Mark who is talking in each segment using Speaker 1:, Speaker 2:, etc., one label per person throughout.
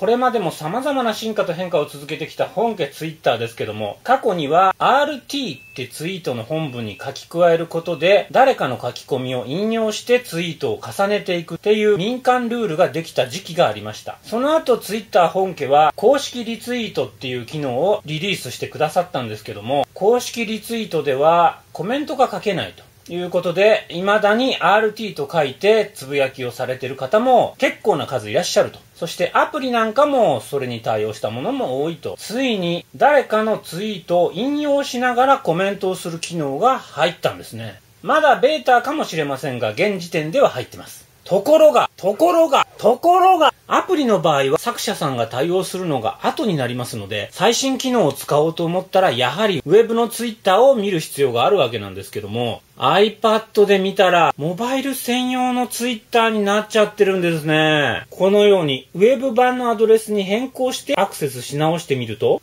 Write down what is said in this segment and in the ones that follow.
Speaker 1: これまでも様々な進化と変化を続けてきた本家ツイッターですけども、過去には RT ってツイートの本文に書き加えることで、誰かの書き込みを引用してツイートを重ねていくっていう民間ルールができた時期がありました。その後ツイッター本家は公式リツイートっていう機能をリリースしてくださったんですけども、公式リツイートではコメントが書けないと。いうことで、未だに RT と書いてつぶやきをされてる方も結構な数いらっしゃると。そしてアプリなんかもそれに対応したものも多いと。ついに誰かのツイートを引用しながらコメントをする機能が入ったんですね。まだベータかもしれませんが、現時点では入ってます。ところが、ところが、ところが、アプリの場合は作者さんが対応するのが後になりますので、最新機能を使おうと思ったら、やはりウェブのツイッターを見る必要があるわけなんですけども、iPad で見たら、モバイル専用のツイッターになっちゃってるんですね。このように、ウェブ版のアドレスに変更してアクセスし直してみると、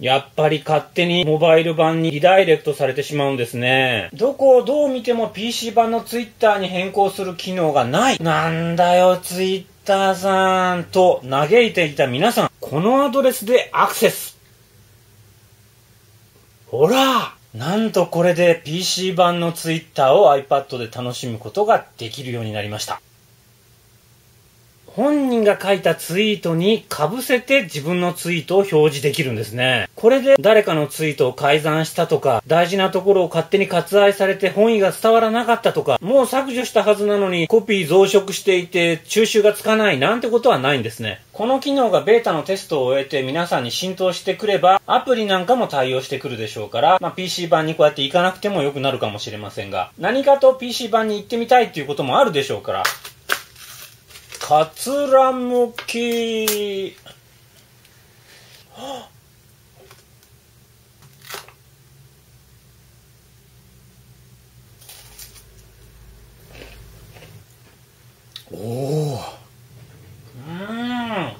Speaker 1: やっぱり勝手にモバイル版にリダイレクトされてしまうんですね。どこをどう見ても PC 版の Twitter に変更する機能がない。なんだよ、Twitter さん。と嘆いていた皆さん、このアドレスでアクセス。ほらなんとこれで PC 版の Twitter を iPad で楽しむことができるようになりました。本人が書いたツイートに被せて自分のツイートを表示できるんですね。これで誰かのツイートを改ざんしたとか、大事なところを勝手に割愛されて本意が伝わらなかったとか、もう削除したはずなのにコピー増殖していて収集がつかないなんてことはないんですね。この機能がベータのテストを終えて皆さんに浸透してくれば、アプリなんかも対応してくるでしょうから、まあ、PC 版にこうやって行かなくても良くなるかもしれませんが、何かと PC 版に行ってみたいっていうこともあるでしょうから、かつらむき。おお。うん。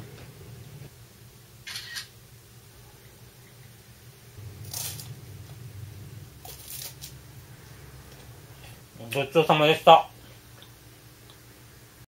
Speaker 1: ごちそうさまでした。